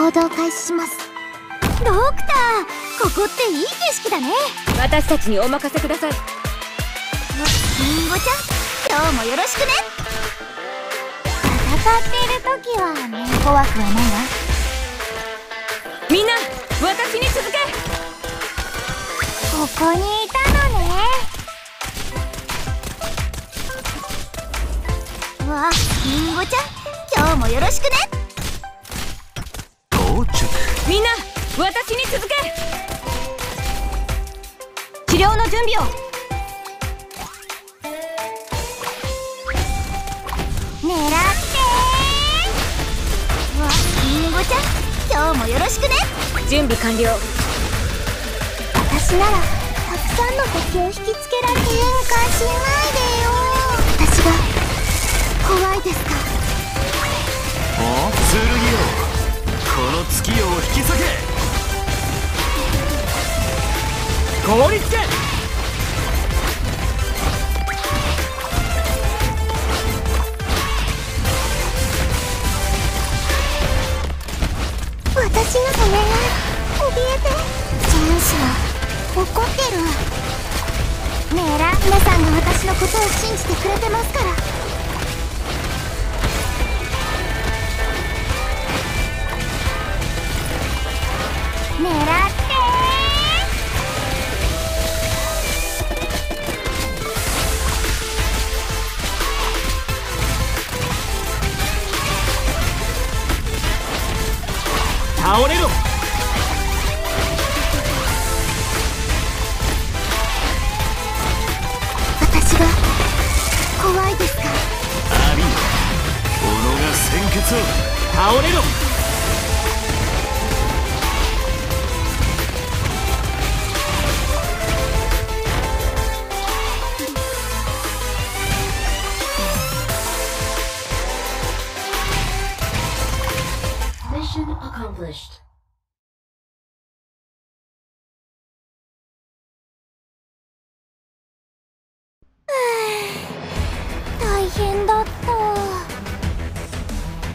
行動開始します。ドクターここっていい景色だね。私たちにお任せください。リンゴちゃん今日もよろしくね。戦っている時はね怖くはないわ。みんな私に続け。ここにいたのね。わリンゴちゃん今日もよろしくねみんな私に続け。治療の準備を。狙って。わリンゴちゃん。今日もよろしくね。準備完了。私ならたくさんの敵を引きつけられ喧嘩しない。で月夜を引き裂け凍りつけ私のためが怯えて。チャンスは。怒ってるねえラ皆さんが私のことを信じてくれてますから。倒れろ私が怖いですか？あり己が鮮血を倒れろ Mission accomplished.